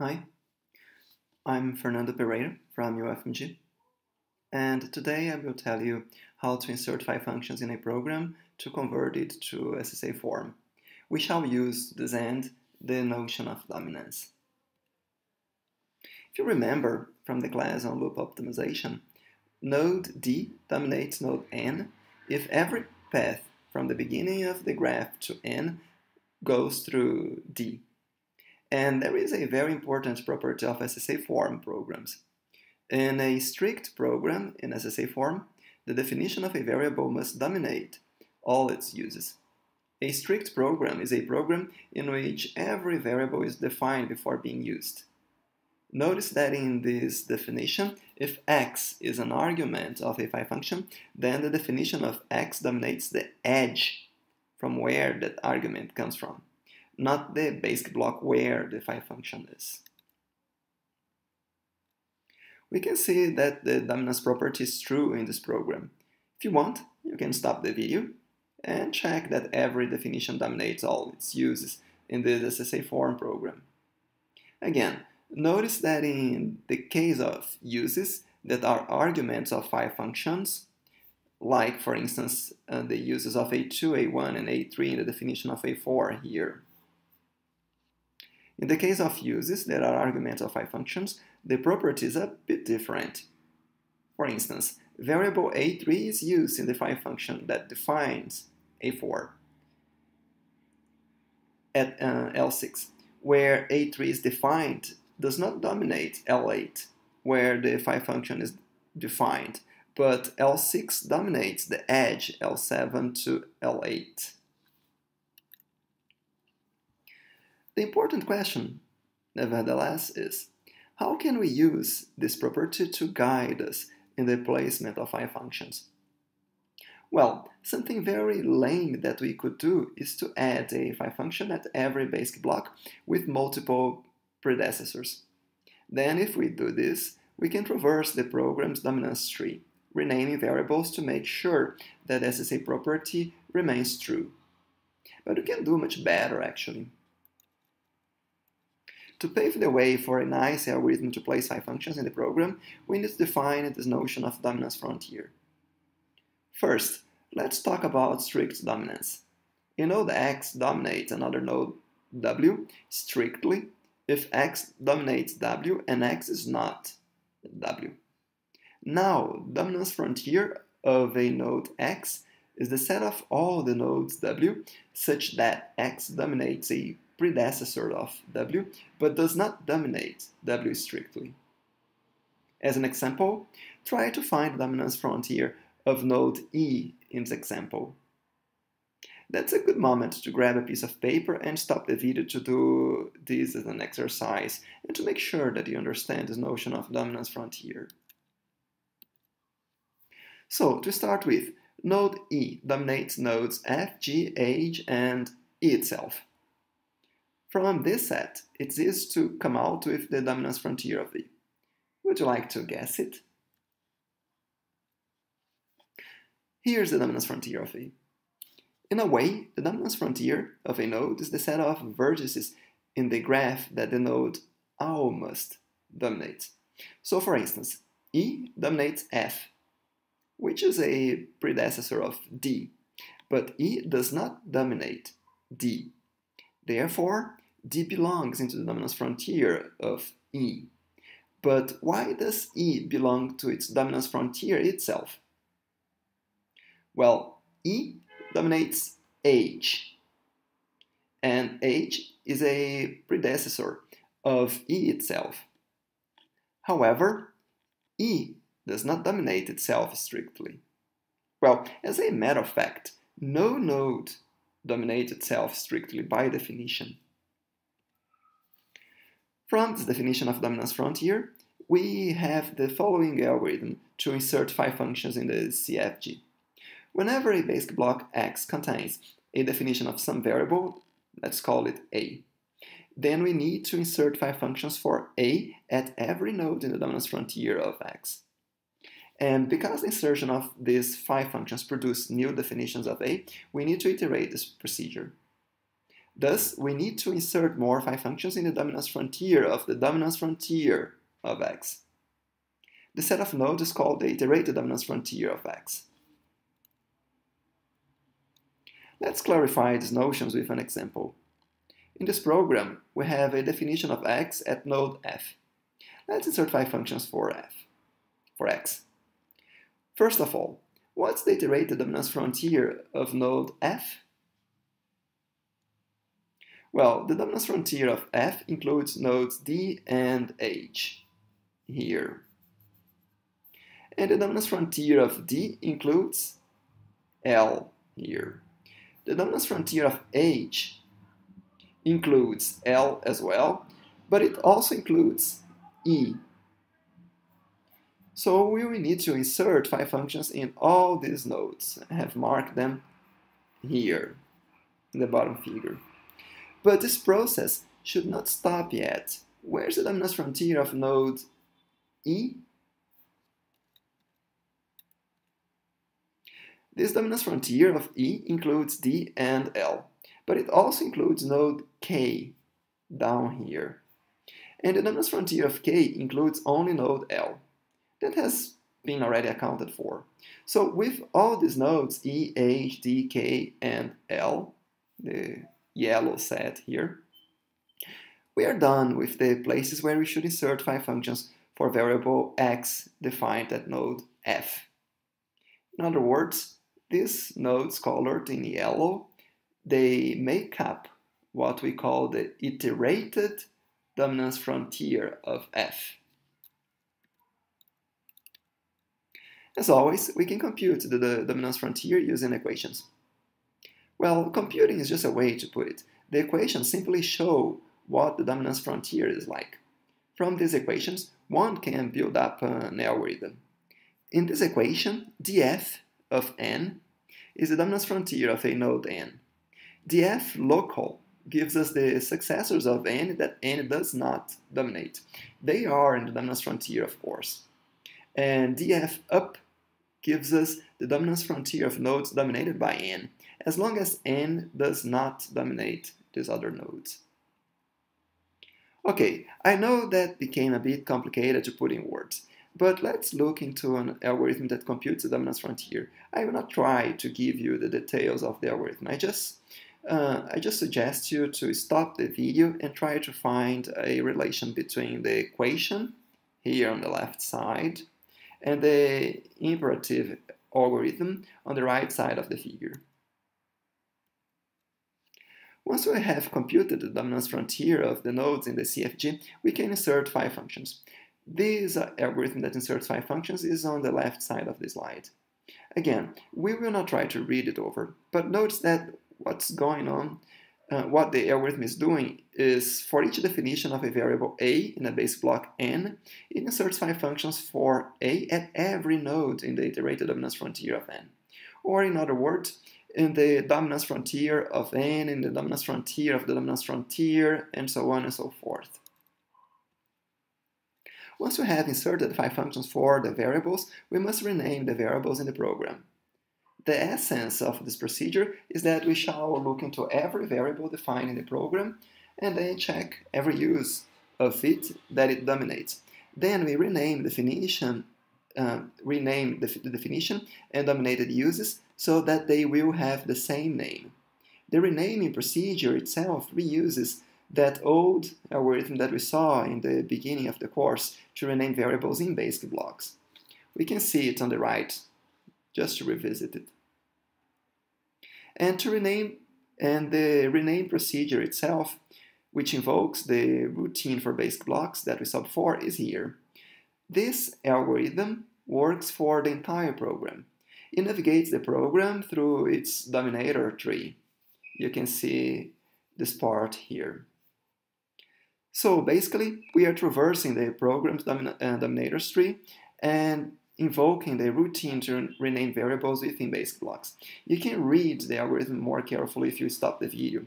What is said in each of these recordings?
Hi, I'm Fernando Pereira from UFMG, and today I will tell you how to insert phi functions in a program to convert it to SSA form. We shall use this end the notion of dominance. If you remember from the class on loop optimization, node D dominates node N if every path from the beginning of the graph to N goes through D. And there is a very important property of SSA form programs. In a strict program in SSA form, the definition of a variable must dominate all its uses. A strict program is a program in which every variable is defined before being used. Notice that in this definition, if x is an argument of a phi function, then the definition of x dominates the edge from where that argument comes from not the basic block where the phi function is. We can see that the dominance property is true in this program. If you want, you can stop the video and check that every definition dominates all its uses in the SSA form program. Again, notice that in the case of uses that are arguments of phi functions, like for instance uh, the uses of a2, a1, and a3 in the definition of a4 here, in the case of uses that are arguments of phi functions, the property is a bit different. For instance, variable a3 is used in the phi function that defines a4 at uh, L6, where a3 is defined does not dominate L8, where the phi function is defined, but L6 dominates the edge L7 to L8. The important question, nevertheless, is how can we use this property to guide us in the placement of phi functions? Well, something very lame that we could do is to add a phi function at every basic block with multiple predecessors. Then if we do this, we can traverse the program's dominance tree, renaming variables to make sure that SSA property remains true. But we can do much better actually. To pave the way for a nice algorithm to place phi functions in the program, we need to define this notion of dominance frontier. First, let's talk about strict dominance. A node X dominates another node W strictly if X dominates W and X is not W. Now, dominance frontier of a node X is the set of all the nodes W such that X dominates a predecessor of W, but does not dominate W strictly. As an example, try to find the dominance frontier of node E in this example. That's a good moment to grab a piece of paper and stop the video to do this as an exercise and to make sure that you understand this notion of dominance frontier. So, to start with, node E dominates nodes F, G, H, and E itself. From this set, it's easy to come out with the dominance frontier of E. Would you like to guess it? Here's the dominance frontier of E. In a way, the dominance frontier of a node is the set of vertices in the graph that the node almost dominates. So for instance, E dominates F, which is a predecessor of D, but E does not dominate D. Therefore, D belongs into the dominance frontier of E. But why does E belong to its dominance frontier itself? Well, E dominates H, and H is a predecessor of E itself. However, E does not dominate itself strictly. Well, as a matter of fact, no node dominates itself strictly by definition. From this definition of dominance frontier, we have the following algorithm to insert phi functions in the CFG. Whenever a basic block X contains a definition of some variable, let's call it A, then we need to insert phi functions for A at every node in the dominance frontier of X. And because the insertion of these phi functions produce new definitions of A, we need to iterate this procedure. Thus, we need to insert more phi functions in the dominance frontier of the dominance frontier of x. The set of nodes is called the iterated dominance frontier of x. Let's clarify these notions with an example. In this program, we have a definition of x at node f. Let's insert phi functions for f, for x. First of all, what's the iterated dominance frontier of node f? Well, the dominance frontier of f includes nodes d and h, here. And the dominance frontier of d includes l, here. The dominance frontier of h includes L as well, but it also includes E. So we will need to insert phi functions in all these nodes. I have marked them here in the bottom figure. But this process should not stop yet. Where's the dominance frontier of node E? This dominance frontier of E includes D and L but it also includes node k down here. And the dominance frontier of k includes only node L. That has been already accounted for. So with all these nodes, E, H, D, K, and L, the yellow set here, we are done with the places where we should insert phi functions for variable x defined at node f. In other words, these nodes colored in yellow they make up what we call the iterated dominance frontier of F. As always, we can compute the, the, dominance frontier using equations. Well, computing is just a way to put it. The equations simply show what the dominance frontier is like. From these equations, one can build up an algorithm. In this equation, df of n is the dominance frontier of a node n. Df local gives us the successors of n that n does not dominate. They are in the dominance frontier, of course. And df up gives us the dominance frontier of nodes dominated by n, as long as n does not dominate these other nodes. Okay, I know that became a bit complicated to put in words, but let's look into an algorithm that computes the dominance frontier. I will not try to give you the details of the algorithm, I just uh, I just suggest you to stop the video and try to find a relation between the equation here on the left side and the imperative algorithm on the right side of the figure. Once we have computed the dominance frontier of the nodes in the CFG, we can insert phi functions. This algorithm that inserts phi functions is on the left side of the slide. Again, we will not try to read it over, but notice that what's going on, uh, what the algorithm is doing is for each definition of a variable a in a base block n, it inserts phi functions for a at every node in the iterated dominance frontier of n. Or in other words, in the dominance frontier of n, in the dominance frontier of the dominance frontier, and so on and so forth. Once we have inserted phi functions for the variables, we must rename the variables in the program. The essence of this procedure is that we shall look into every variable defined in the program and then check every use of it that it dominates. Then we rename the definition, uh, rename the, the definition and dominated uses so that they will have the same name. The renaming procedure itself reuses that old algorithm that we saw in the beginning of the course to rename variables in basic blocks. We can see it on the right, just to revisit it and to rename and the rename procedure itself, which invokes the routine for basic blocks that we saw before, is here. This algorithm works for the entire program. It navigates the program through its dominator tree. You can see this part here. So basically, we are traversing the program's domin uh, dominators tree and invoking the routine to rename variables within basic blocks. You can read the algorithm more carefully if you stop the video.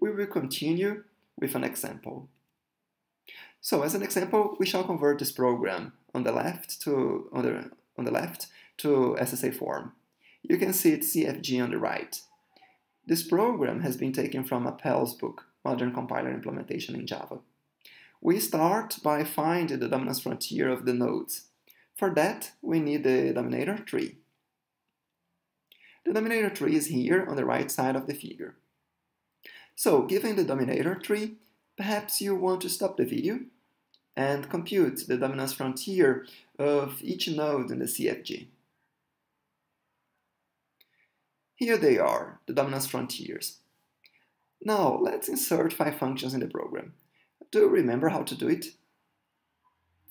We will continue with an example. So as an example, we shall convert this program on the left to on the, on the left to SSA form. You can see its CFG on the right. This program has been taken from Appel's book, Modern Compiler Implementation in Java. We start by finding the dominance frontier of the nodes. For that, we need the dominator tree. The dominator tree is here on the right side of the figure. So, given the dominator tree, perhaps you want to stop the video and compute the dominance frontier of each node in the CFG. Here they are, the dominance frontiers. Now, let's insert phi functions in the program. Do you remember how to do it?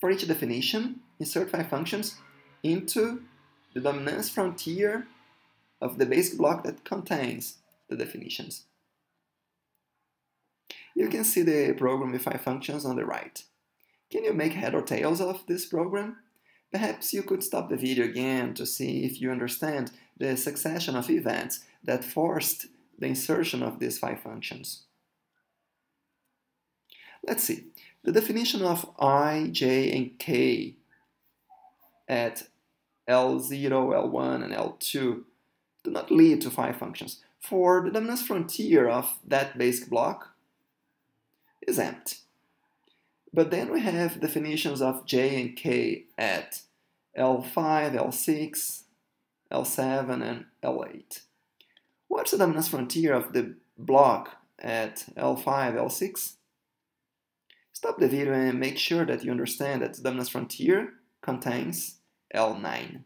For each definition, insert phi functions into the dominance frontier of the basic block that contains the definitions. You can see the program with phi functions on the right. Can you make head or tails of this program? Perhaps you could stop the video again to see if you understand the succession of events that forced the insertion of these phi functions. Let's see. The definition of i, j, and k at L0, L1, and L2 do not lead to phi functions, for the dominance frontier of that basic block is empty. But then we have definitions of j and k at L5, L6, L7, and L8. What's the dominance frontier of the block at L5, L6? Stop the video and make sure that you understand that the dominance frontier contains L9.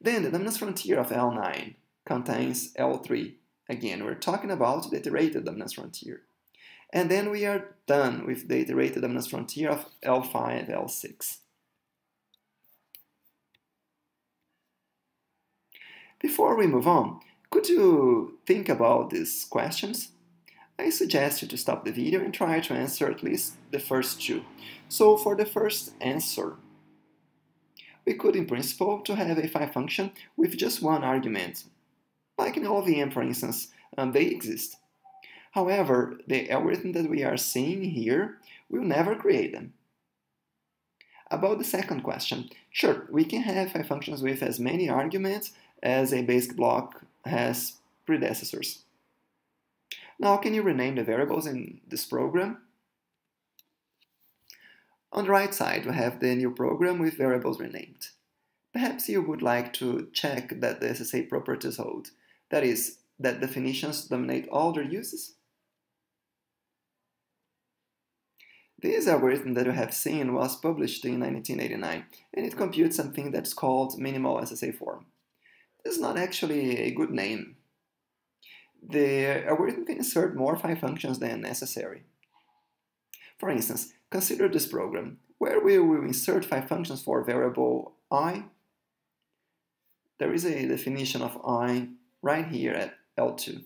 Then the dominance frontier of L9 contains L3. Again, we're talking about the iterated dominance frontier. And then we are done with the iterated dominance frontier of L5, L6. Before we move on, could you think about these questions? I suggest you to stop the video and try to answer at least the first two. So for the first answer, we could in principle to have a phi function with just one argument. Like in LLVM for instance, um, they exist. However, the algorithm that we are seeing here will never create them. About the second question, sure, we can have phi functions with as many arguments as a basic block has predecessors. Now, can you rename the variables in this program? On the right side, we have the new program with variables renamed. Perhaps you would like to check that the SSA properties hold, that is, that definitions dominate all their uses. This algorithm that we have seen was published in 1989, and it computes something that's called minimal SSA form. This is not actually a good name. The algorithm can insert more phi functions than necessary. For instance, Consider this program, where we will insert phi functions for variable i. There is a definition of i right here at L2.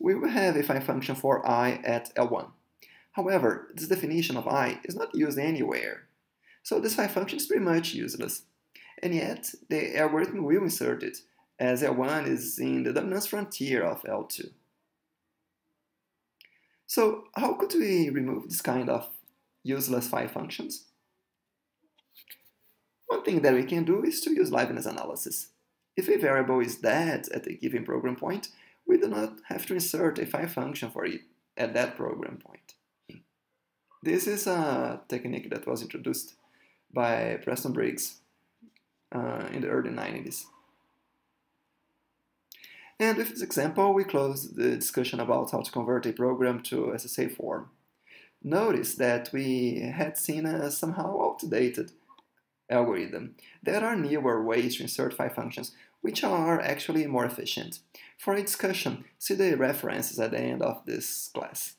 We will have a phi function for i at L1. However, this definition of i is not used anywhere, so this phi function is pretty much useless. And yet, the algorithm will insert it, as L1 is in the dominance frontier of L2. So how could we remove this kind of useless phi functions? One thing that we can do is to use liveness analysis. If a variable is dead at a given program point, we do not have to insert a phi function for it at that program point. This is a technique that was introduced by Preston Briggs uh, in the early 90s. And with this example, we close the discussion about how to convert a program to SSA form. Notice that we had seen a somehow outdated algorithm. There are newer ways to insert phi functions, which are actually more efficient. For a discussion, see the references at the end of this class.